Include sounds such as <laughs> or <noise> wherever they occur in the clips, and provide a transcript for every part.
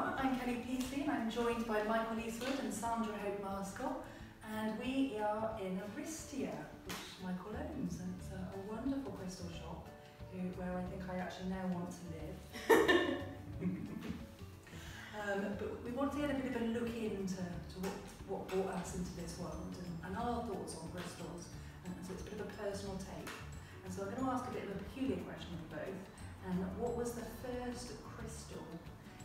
are. I'm Kelly Peacey and I'm joined by Michael Eastwood and Sandra Hope Maskell and we are in Aristia, which Michael owns and it's a, a wonderful crystal shop where I think I actually now want to live. <laughs> um, but we want to get a bit of a look into to what, what brought us into this world and, and our thoughts on crystals and so it's a bit of a personal take. And so I'm going to ask a bit of a peculiar question of both. And what was the first crystal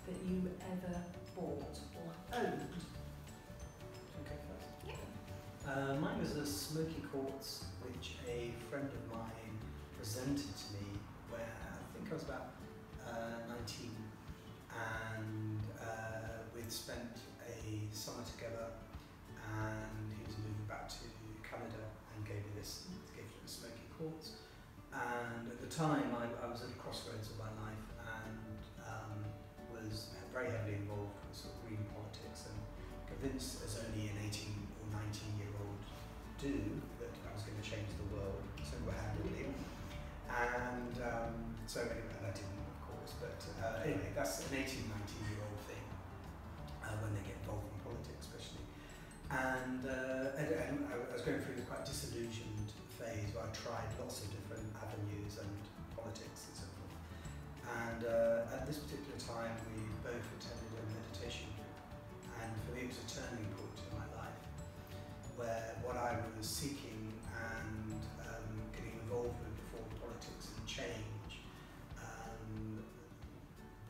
that you ever bought or owned? Okay, first. Yeah. Uh, mine was a smoky quartz, which a friend of mine presented to me where I think I was about uh, 19, and uh, we'd spent a summer together, and he was moving back to Canada and gave me this, gave me the smoky quartz. And at the time, I, I was at a crossroads of my life and um, was very heavily involved with sort of green politics and convinced as only an 18 or 19 year old do that I was going to change the world single-handedly. And um, so anyway, that didn't of course, but uh, anyway, that's an 18, 19 year old thing uh, when they get involved in politics especially. And, uh, and, and I was going through quite disillusioned phase where I tried lots of different avenues and politics and so forth. And uh, at this particular time, we both attended a meditation group, and for me, it was a turning point in my life where what I was seeking and um, getting involved with before politics and change um,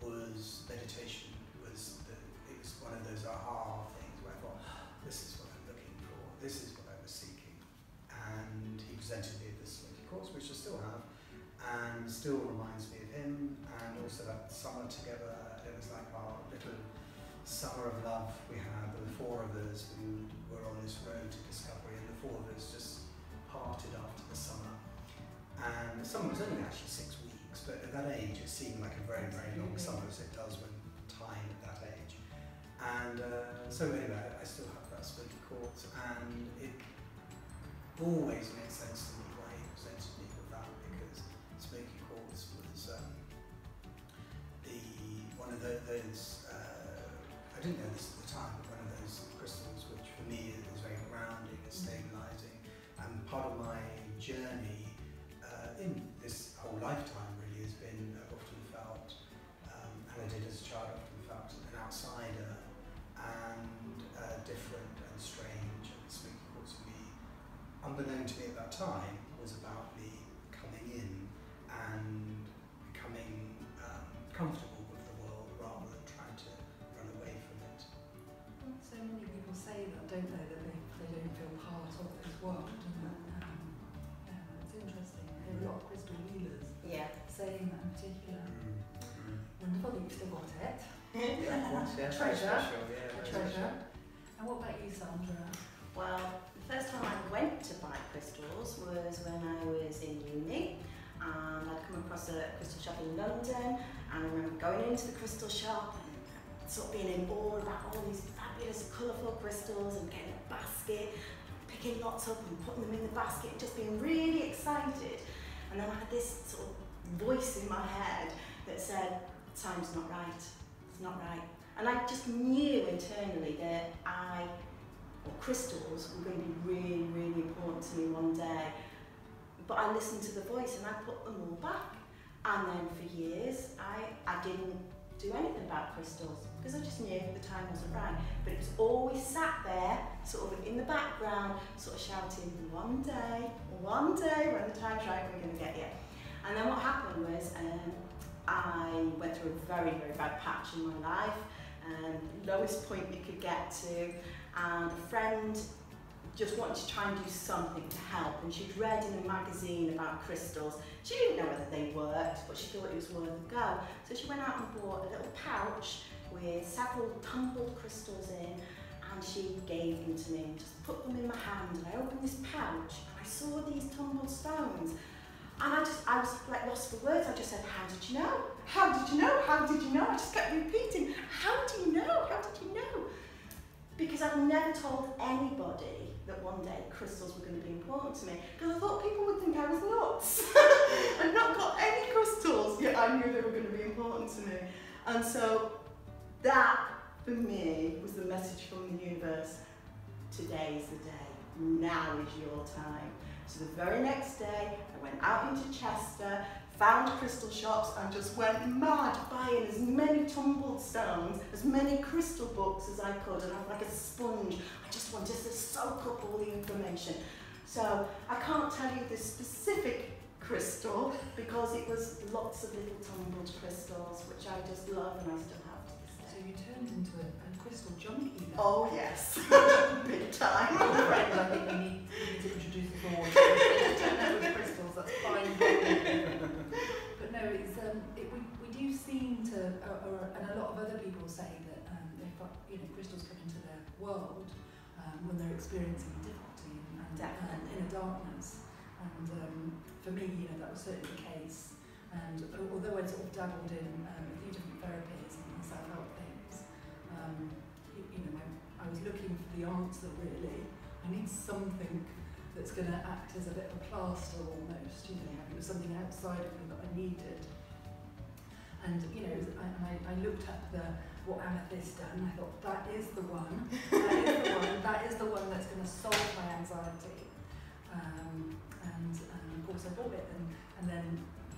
was meditation. Was the, it was one of those aha things where I thought, this is what I'm looking for. This is what I was seeking. And he presented me this smoky quartz, which I still have, and still reminds me of him. And also that summer together, it was like our little summer of love we had. Were four of us who were on this road to discovery, and the four of us just parted after the summer. And the summer was only actually six weeks, but at that age it seemed like a very, very long summer, as it does when time at that age. And uh, so anyway, I still have that smoky quartz, and it always made sense to me smoky quartz was um, the one of the, those uh, I didn't know this at the time, but one of those crystals which for me is very grounding and stabilizing. And part of my journey uh, in this whole lifetime really has been I've often felt, um, and I did as a child, often felt an outsider and uh, different and strange. And smoky quartz for me unbeknown to me at that time, was about me into the crystal shop and sort of being in awe about all these fabulous colourful crystals and getting a basket, picking lots up and putting them in the basket just being really excited. And then I had this sort of voice in my head that said, time's not right, it's not right. And I just knew internally that I or crystals were going to be really, really important to me one day. But I listened to the voice and I put them all back. And then for years, I, I didn't do anything about crystals because I just knew the time wasn't right. But it was always sat there, sort of in the background, sort of shouting, one day, one day, when the time's right, we're going to get you. And then what happened was um, I went through a very, very bad patch in my life, um, lowest point you could get to, and a friend just wanted to try and do something to help and she'd read in a magazine about crystals. She didn't know whether they worked but she thought it was worth a go. So she went out and bought a little pouch with several tumbled crystals in and she gave them to me and just put them in my hand and I opened this pouch and I saw these tumbled stones and I just, I was like lost for words. I just said, how did you know? How did you know? How did you know? I just kept repeating, how do you know? How did you know? Because I've never told anybody that one day crystals were going to be important to me. Because I thought people would think I was nuts. <laughs> I'd not got any crystals, yet I knew they were going to be important to me. And so that for me was the message from the universe. Today is the day. Now is your time. So the very next day, I went out into Chester, found crystal shops and just went mad buying as many tumbled stones, as many crystal books as I could, and I'm like a sponge. I just wanted to soak up all the information. So I can't tell you the specific crystal because it was lots of little tumbled crystals, which I just love and I still have to this So you turned into a, a crystal junkie then? Oh yes, <laughs> big time. Friend, I think we need, we need to introduce the board. <laughs> Turn up with crystals, that's fine. but no, it's um, it, we, we do seem to, or, and a lot of other people say that um, they've got you know crystals come into their world um, when they're experiencing difficulty and, and um, Definitely. inner darkness. And um, for me, you know, that was certainly the case. And although I'd sort of dabbled in um, a few different therapies and self-help things, um, you, you know, I, I was looking for the answer really. I need something that's going to act as a bit of a plaster almost, you know, it was something outside of me that I needed. And, you know, I, and I, looked up the, what Amethyst done, and I thought, that is the one, that is the one, that is the one that's going to solve my anxiety. Um, and, um, of course I bought it, and, and then,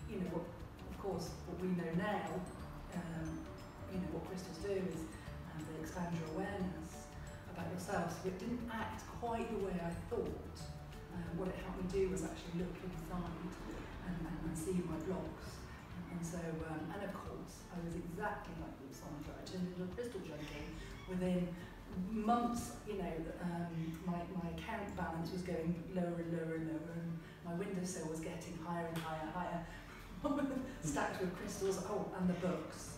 you know, what, of course, what we know now, um, you know, what crystals do is um, they expand your awareness about yourself. So it didn't act quite the way I thought. Um, what it helped me do was actually look inside and, and, and see my blocks. And, so, um, and of course, I was exactly like you, Sandra. I turned into a crystal junkie within months. You know, um, my, my account balance was going lower and lower and lower, and my windowsill was getting higher and higher and higher, <laughs> stacked with crystals. Oh, and the books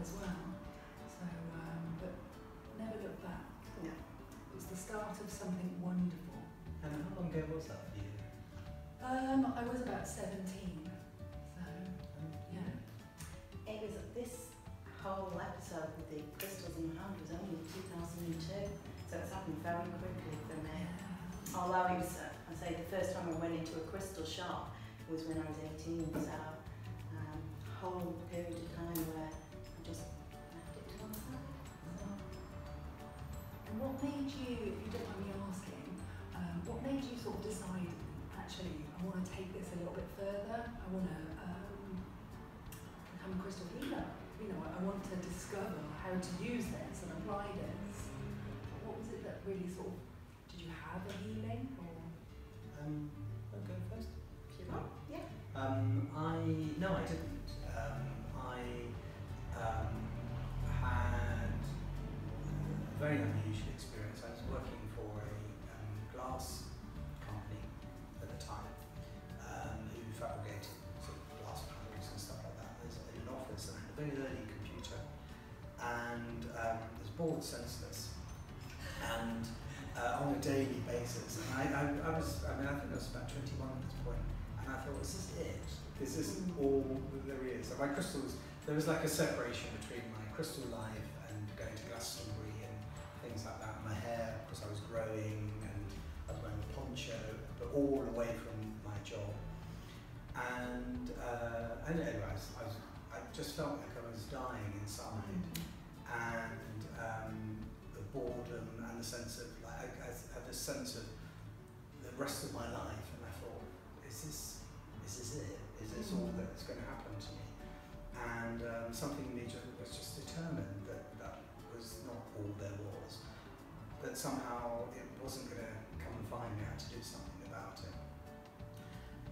as well. So, um, but never look back. No. It was the start of something wonderful. And how long ago was that for you? Um, I was about 17. Whole episode with the crystals in my hand was only 2002, so it's happened very quickly for me. Although it was, I say, the first time I went into a crystal shop was when I was 18, so um, a whole period of time where I just left it to myself. So, And what made you, if you don't mind me asking, um, what made you sort of decide, actually, I want to take this a little bit further? I want to um, become a crystal healer. You know, I, want to discover how to use this and apply this. What was it that really sort of, did you have a healing I mean, I think I was about 21 at this point, and I thought, this is this it? Is this Mm. all that there is? And my crystals, there was like a separation between my crystal life and going to Glastonbury and things like that. My hair, because I was growing, and I was wearing a poncho, but all away from my job. And, uh, and anyway, I, was, I, was, I just felt like I was dying inside and um, the boredom and the sense of like I, I had this sense of rest of my life, and I thought, is this is this it? Is this all Mm. that's going to happen to me? And um, something in me just, was just determined that that was not all there was. That somehow it wasn't going to come and find me. I had to do something about it.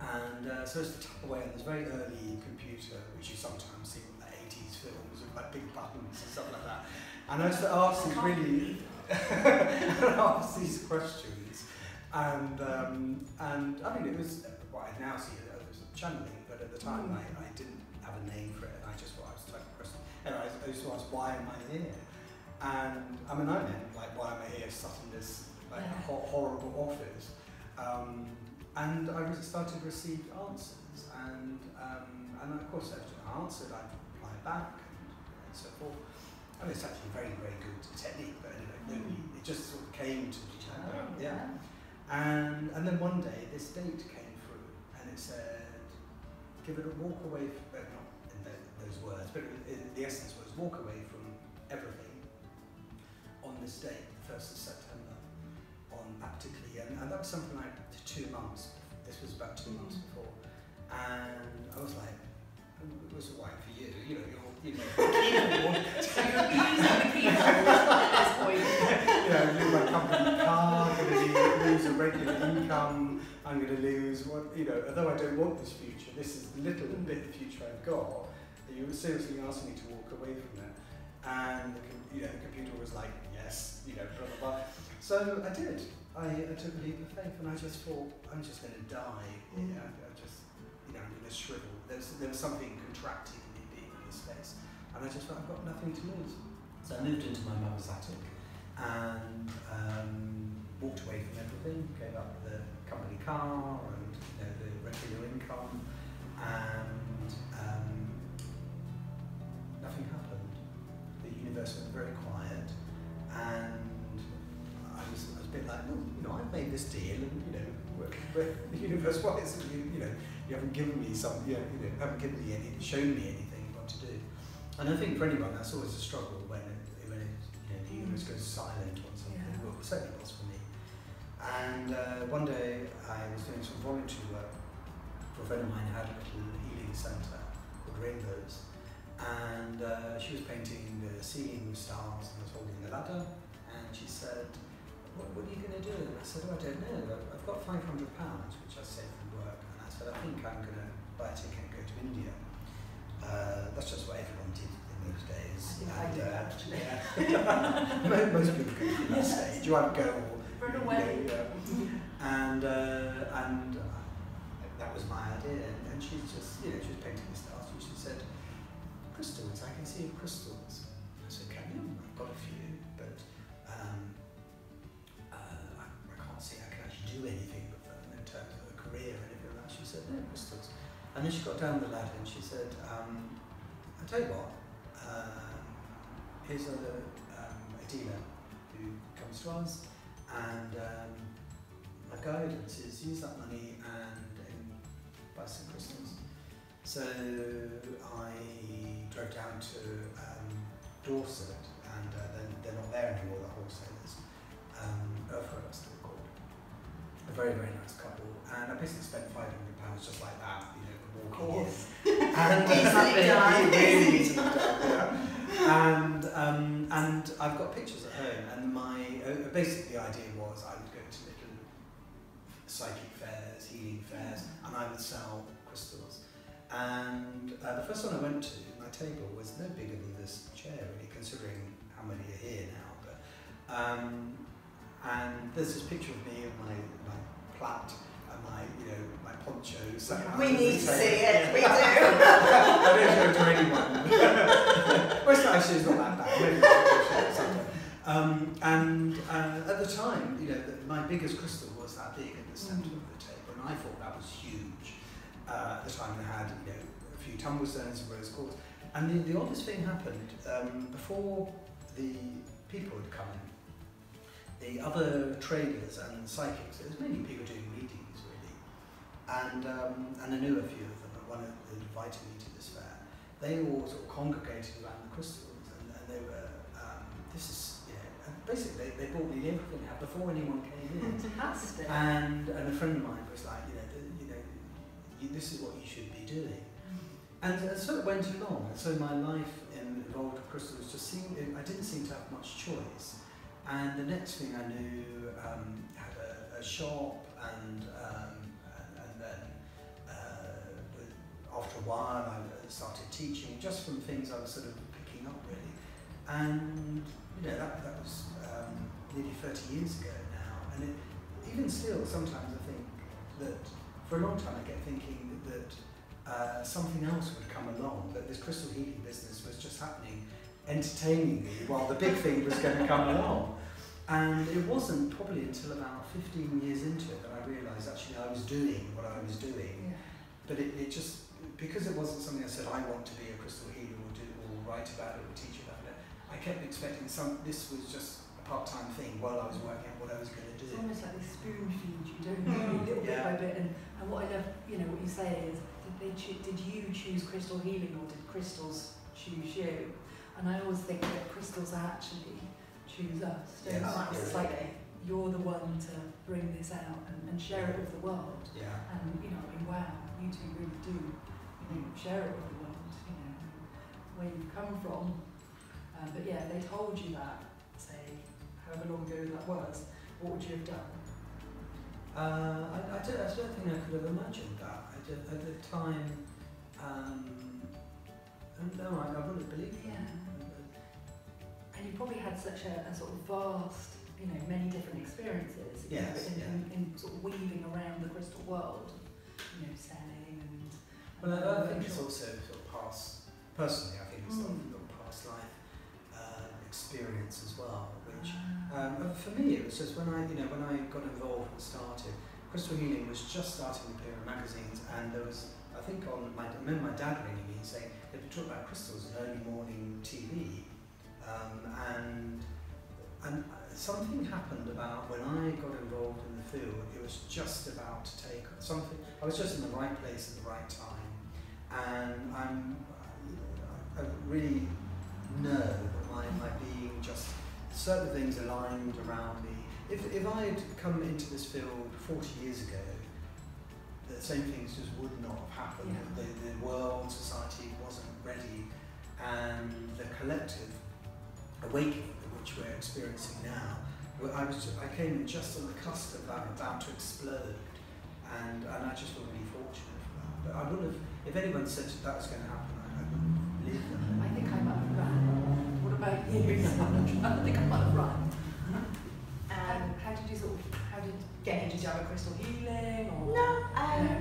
And uh, so it's to tap away on this very early computer, which you sometimes see in the 80s films with like big buttons and stuff like that. And I used to ask these really <laughs> ask these questions, and um, and I mean it was what I now see it as channeling, but at the time Mm. I, I didn't have a name for it, and I just thought I was typing question. And I, I used to ask why am I here? And I mean I meant like why am I here stuck in this like Yeah. ho- horrible office? Um, and I was- started to receive answers, and um, and of course after I answered, I'd reply back and, and so forth. I mean, it's actually a very very good technique, but anyway, nobody, it just sort of came to me. Oh, yeah. And and then one day this date came through, and it said, "Give it a walk away." From, well, not in tho- those words, but the essence was walk away from everything on this date, the 1st of September, on year. And, and that was something like two months. This was about two months Mm. before. And I was like, it was all right for you, you know, you're, you know, lose my company car, I'm going to lose a regular income, I'm going to lose what, you know, although I don't want this future, this is the little bit of future I've got, you seriously asking me to walk away from it. And, the, you know, the computer was like, yes, you know, blah, blah, blah. So I did. I, I took a leap of faith and I just thought, I'm just going to die. Yeah, I just, you know, I'm going to shrivel. There was, there was something contracting And I just thought, I've got nothing to lose. So I moved into my mum's attic and um, walked away from everything, gave up the company car and you know, the regular income, and um, nothing happened. The universe went very quiet, and I was, I was a bit like, well, you know, I've made this deal, and you know, <laughs> the universe, why is it, you, you know, you haven't given me some, you know, you know, haven't given me any, shown me anything what. And I think for anyone, that's always a struggle when it, when it, you know, the universe goes silent on something. Yeah. Well, it certainly was for me. And uh, one day I was doing some voluntary work for a friend of mine who had a little healing centre called Rainbows. And uh, she was painting the ceiling with stars and I was holding the ladder. And she said, what, what are you going to do? And I said, oh, I don't know. I've, I've got £500, which I saved from work. And I said, I think I'm going to buy a ticket and go to India. Uh, that's just what everyone did in those days. I think I And, uh, actually. <laughs> yeah. Most people go through that Yes. stage. You either go or Run you know, away. yeah. And uh, and uh, that was my idea. And, and she's just you know she was painting the stars. And she said, crystals. I can see crystals. I said, can you? I've got a few, but um, uh, I, I can't see I can actually do anything And then she got down the ladder and she said, um, I tell you what. Um, here's a, um, a dealer who comes to us and um, my guidance is use that money and um, buy some crystals. So I drove down to Dorset and uh, then they're not there anymore, the wholesalers. Um, Earthworks they're called. A very, very nice couple. And I basically spent £500 just like that, Of course. <laughs> And Easily really easily done. And um, and I've got pictures at home. And my uh, basic the idea was I would go to little psychic fairs, healing fairs, and I would sell crystals. And uh, the first one I went to, my table was no bigger than this chair, really, considering how many are here now. But um, and there's this picture of me in my my plait and my you know my poncho. sat We the need to see it. We do. <laughs> I don't show it to anyone. West actually is not that bad. Maybe I'll show it sometime. Um, and uh, at the time, you know, the, my biggest crystal was that big in the centre of the table, and I thought that was huge. Uh, at the time, I had you know a few tumblestones and rose quartz. And the, the oddest thing happened um, before the people had come in. The other traders and psychics, there was mainly people doing readings really, and um, and I knew a few of them. One of them invited me to this fair. They all sort of congregated around the crystals, and, and they were. Um, this is you know, basically they, they bought me everything out before anyone came in. Fantastic. and and a friend of mine was like, you know, th- you know, you, this is what you should be doing. And so it went along. And so my life in, involved with crystals just seemed, I didn't seem to have much choice. And the next thing I knew, um, had a, a shop and, um, after a while I started teaching just from things I was sort of picking up really. And, you know, that, that was um, nearly 30 years ago now. And it, even still, sometimes I think that for a long time I kept thinking that uh, something else would come along, that this crystal healing business was just happening entertainingly while the big thing was going to come along. And it wasn't probably until about 15 years into it that I realised actually I was doing what I was doing. Yeah. But it, it just, because it wasn't something I said I want to be a crystal healer or do or write about it or teach about it, I kept expecting some, this was just a part-time thing while I was working out what I was going to do. It's almost like they spoon feed you, don't Mm. they? Little bit by bit. And, and what I love, you know, what you say is, did, did you choose crystal healing or did crystals choose you? And I always think that crystals actually choose us. Don't Yes? It's like you're the one to bring this out and, and share it with the world. Yeah. And you know, I mean, wow, you two really do, you know, share it with the world. You know, where you've come from. Um, but yeah, they told you that, say, however long ago that was, what would you have done? Uh, I, I, don't, I don't think I could have imagined that. I at the time, um, no, I, I wouldn't have believed Yeah. And you probably had such a, a sort of vast, you know, many different experiences Yes, in, yeah. in, in sort of weaving around the crystal world, you know, selling and. Well, I, I think it's also sort of past, personally, I think it's sort of Mm. past life um, experience as well, which Ah. Um, and for me, it was just when I, you know, when I got involved and started, Crystal Healing was just starting to appear in magazines, and there was, I think, on my, I remember my dad ringing me and saying they were talking about crystals in early morning TV, um, and and something happened about when I got involved in the field. It was just about to take something. I was just in the right place at the right time, and I'm, I really know that my my being just certain things aligned around me. If, if I had come into this field 40 years ago, the same things just would not have happened. Yeah. The, the world, society wasn't ready, and the collective awakening which we're experiencing now, well, I, was, I came in just on the cusp of that, about to explode, and, and I just feel really fortunate for that. But I would have, if anyone said that was going to happen, I, I wouldn't have believed them. I think I might have run. What about you? <laughs> I think I might have run. How, Um, how did you sort of, how did you get into Java crystal healing or? no, um, No.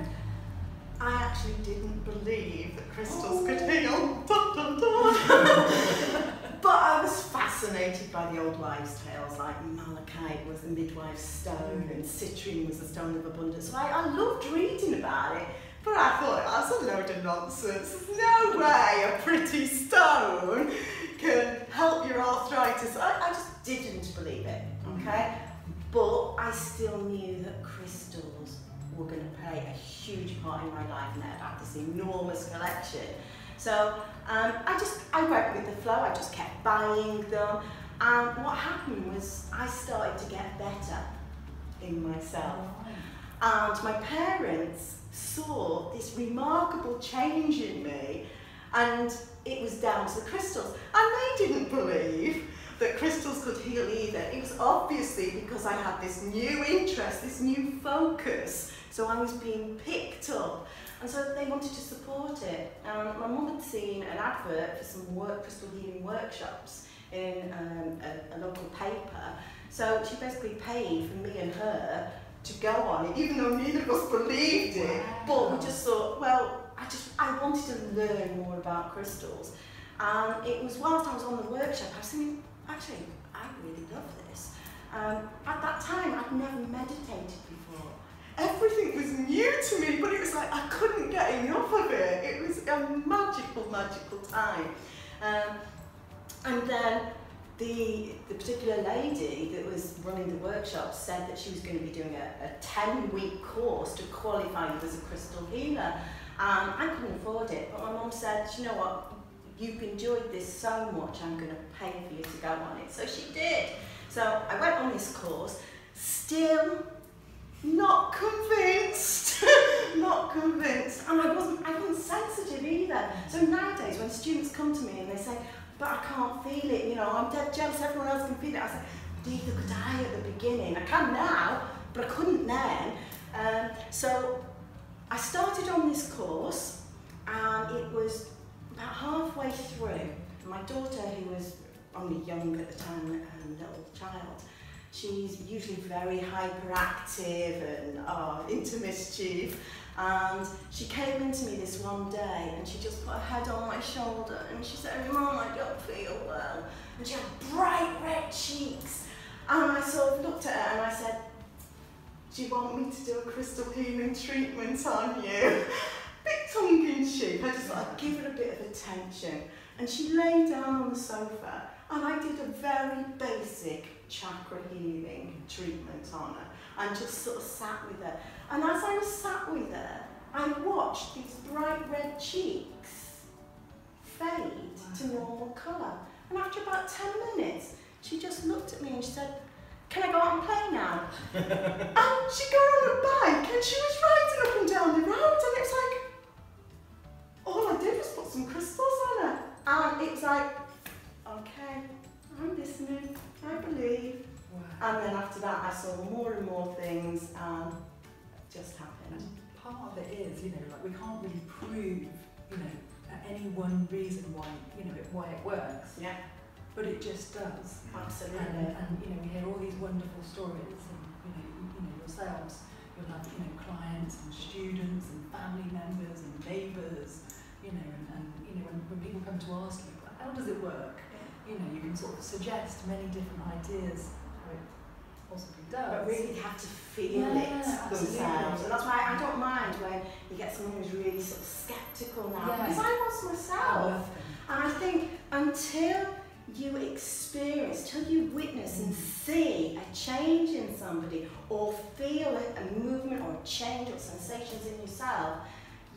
I actually didn't believe that crystals Oh. could heal. Dun, dun, dun. <laughs> but I was fascinated by the old wives' tales, like malachite was the midwife's stone and mm-hmm. citrine was the stone of abundance. So I, I loved reading about it. But I thought, that's a load of nonsense. There's no way a pretty stone can help your arthritis. I, I just didn't believe it, mm-hmm. okay? But I still knew that crystals were going to play a huge part in my life and I'd have this enormous collection. So um, I just, I went with the flow, I just kept buying them. And what happened was I started to get better in myself. And my parents saw this remarkable change in me, and it was down to the crystals. And they didn't believe that crystals could heal either. It was obviously because I had this new interest, this new focus. So I was being picked up. And so they wanted to support it. And my mum had seen an advert for some work, crystal healing workshops in um, a, a local paper. So she basically paid for me and her to go on it, even though neither of us believed it. But we just thought, well, I just I wanted to learn more about crystals. And it was whilst I was on the workshop, I was thinking, actually, I really love this. Um, at that time, I'd never meditated before. Everything was new to me, but it was like I couldn't get enough of it. It was a magical, magical time. Um, and then the, the particular lady that was running the workshop said that she was going to be doing a, a 10 week course to qualify you as a crystal healer. Um, I couldn't afford it, but my mum said, you know what, you've enjoyed this so much, I'm going to pay for you to go on it. So she did. So I went on this course, still not convinced, <laughs> not convinced, and I wasn't, I wasn't sensitive either. So nowadays, when students come to me and they say, "But I can't feel it," you know, I'm dead jealous. Everyone else can feel it. I say, "Neither could I at the beginning. I can now, but I couldn't then." Um, so I started on this course, and it was about halfway through. My daughter, who was only young at the time, a little child, she's usually very hyperactive and oh, <laughs> into mischief. And she came into me this one day and she just put her head on my shoulder and she said, Mum, I don't feel well. And she had bright red cheeks. And I sort of looked at her and I said, Do you want me to do a crystal healing treatment on you? <laughs> bit tongue in cheek. I just I'd give her a bit of attention. And she lay down on the sofa and I did a very basic chakra healing treatment on her and just sort of sat with her. And as I was sat with her, I watched these bright red cheeks fade to normal colour. And after about 10 minutes, she just looked at me and she said, Can I go out and play now? <laughs> and she got on a bike and she was riding up and down the road, and it was like, all I did was put some crystals on her. And it was like, Okay, I'm listening, I believe. Wow. And then after that, I saw more and more things, and it just happened. And part of it is, you know, like we can't really prove, you know, any one reason why, you know, why it works, Yeah, but it just does. absolutely. And, and you know, we hear all these wonderful stories, and you know, you, know yourselves, you'll have you know clients and students and family members and neighbours, you know, and, and you know when, when people come to ask you, how does it work? You know, you can sort of suggest many different ideas how it possibly does. But really, have to feel Yeah, it absolutely. themselves. And that's why I don't mind when you get someone who's really sort of sceptical now. Yeah. Because I was myself. And I think until you experience, till you witness and see a change in somebody or feel a, a movement or a change or sensations in yourself,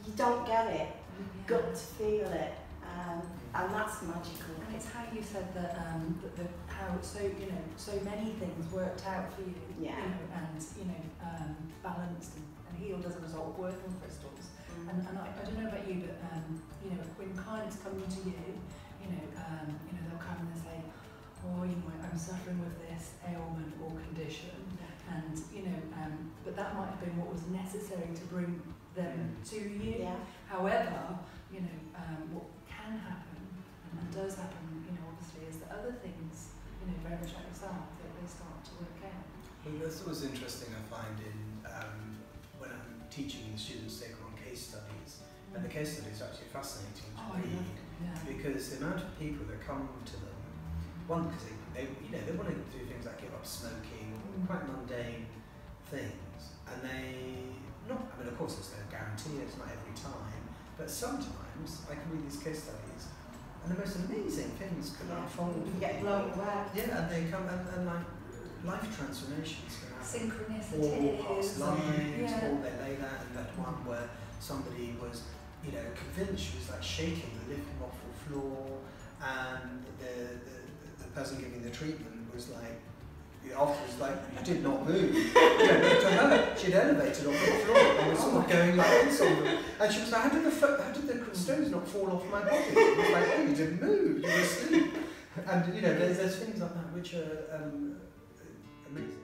you don't get it. You've got to feel it. Um, and that's magical. And it's how you said that, um, that the, how so you know so many things worked out for you, Yeah. you know, and you know um, balanced and, and healed as a result of working with crystals. Mm. And, and I, I don't know about you, but um, you know when clients come to you, you know um, you know they'll come and they say, oh you know I'm suffering with this ailment or condition, and you know um, but that might have been what was necessary to bring them to you. Yeah. However, you know, does happen, you know, obviously, is that other things, you know, very much like yourself, that they start to work out. Well, that's always interesting, I find, in um, when I'm teaching the students, they go on case studies. And the case studies are actually fascinating to oh, read. Yeah. because the amount of people that come to them, one, because they, they, you know, they want to do things like give up smoking, Mm. quite mundane things, and they, not, I mean, of course, there's no guarantee, it's not every time, but sometimes I can read these case studies and the most amazing things can Yeah. unfold. You get blown away. Yeah, and they come and, and like life transformations can happen. Synchronicities. past and- lives, yeah. or they lay that, and that one where somebody was, you know, convinced she was like shaking, the lifting off the floor, and the, the, the person giving the treatment was like, the afterwards like, you did not move. <laughs> you know, to her, she'd elevated off the floor and was sort of going like this on them. And she was like, how did the, how did the stones not fall off my body? It was like, oh, you didn't move, you were asleep. And, you know, there's, there's things like that which are um, amazing.